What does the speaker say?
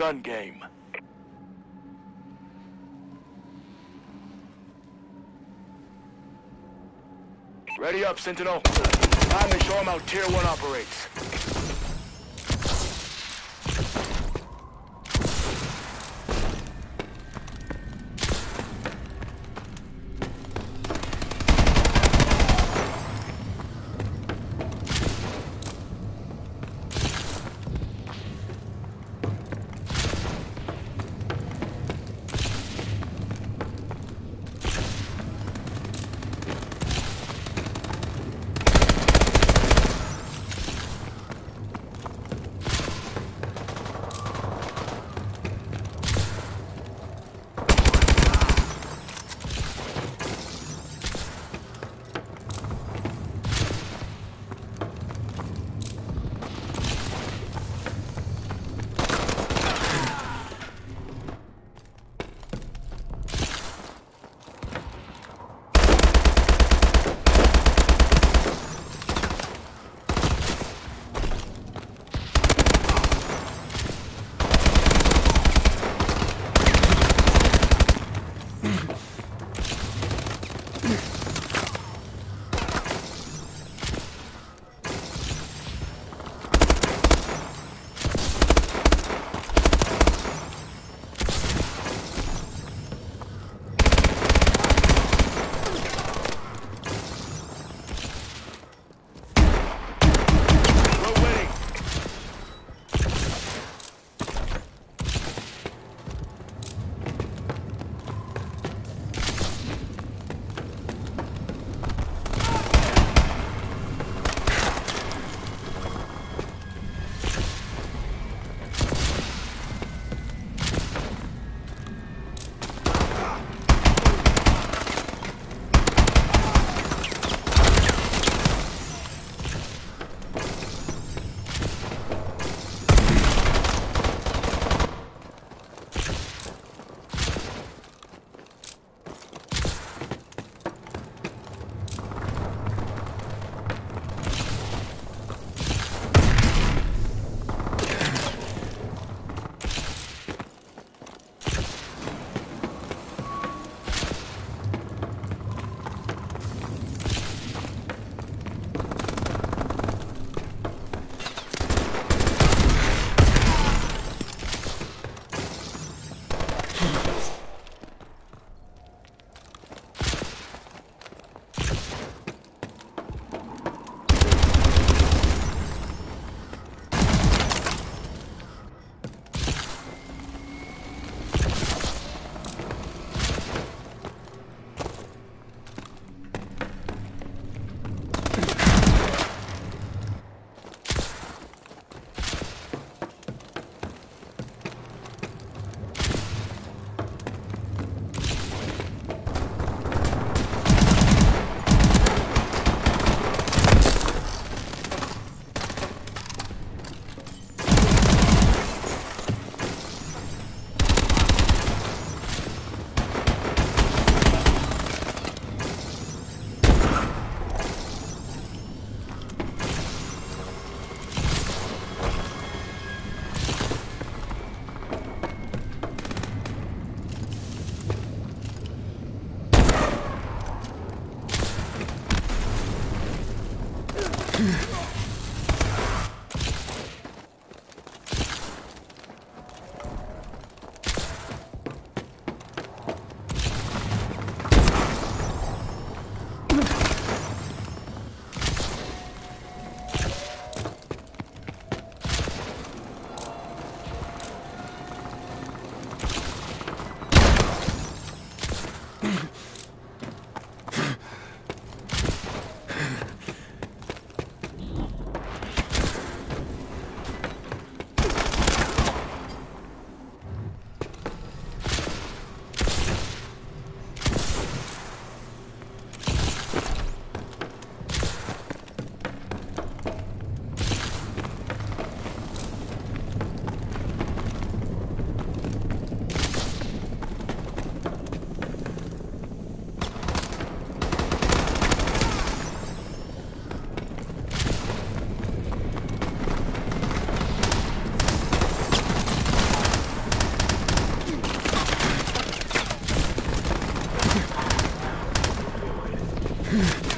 gun game. Ready up, Sentinel. Time to show them how Tier 1 operates. Yeah. Hmm.